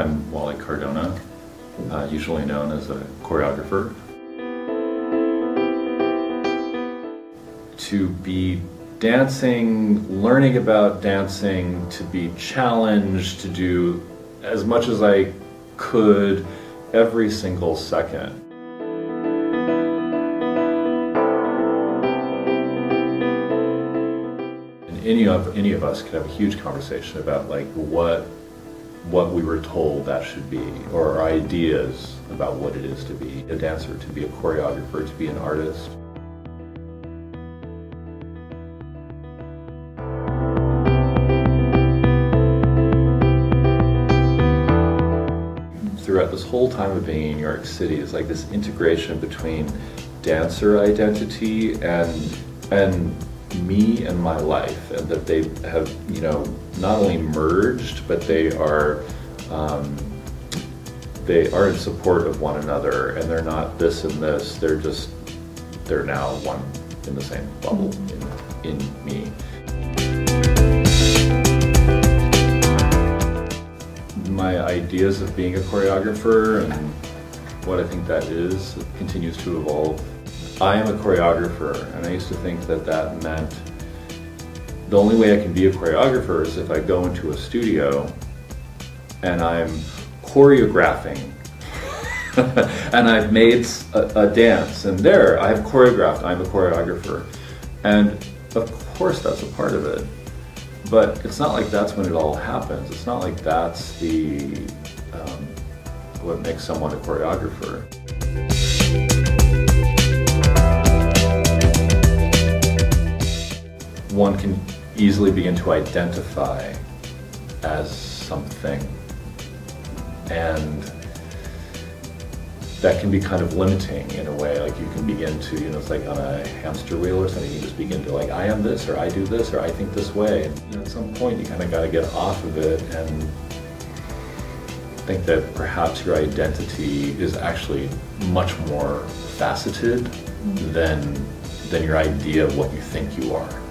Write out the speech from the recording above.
I'm Wally Cardona, uh, usually known as a choreographer. To be dancing, learning about dancing, to be challenged, to do as much as I could every single second. Any of any of us could have a huge conversation about like what what we were told that should be, or our ideas about what it is to be a dancer, to be a choreographer, to be an artist. Throughout this whole time of being in New York City is like this integration between dancer identity and and me and my life, and that they have, you know, not only merged, but they are, um, they are in support of one another, and they're not this and this. They're just, they're now one in the same bubble in, in me. My ideas of being a choreographer and what I think that is continues to evolve. I am a choreographer, and I used to think that that meant the only way I can be a choreographer is if I go into a studio and I'm choreographing. and I've made a, a, dance, and there I've choreographed, I'm a choreographer. And of course, that's a part of it. But it's not like that's when it all happens. It's not like that's the um, what makes someone a choreographer. One can easily begin to identify as something. And that can be kind of limiting in a way. Like you can begin to, you know, it's like on a hamster wheel or something, you just begin to like, I am this, or I do this, or I think this way. And you know, at some point you kind of got to get off of it and think that perhaps your identity is actually much more faceted mm -hmm. than, than your idea of what you think you are.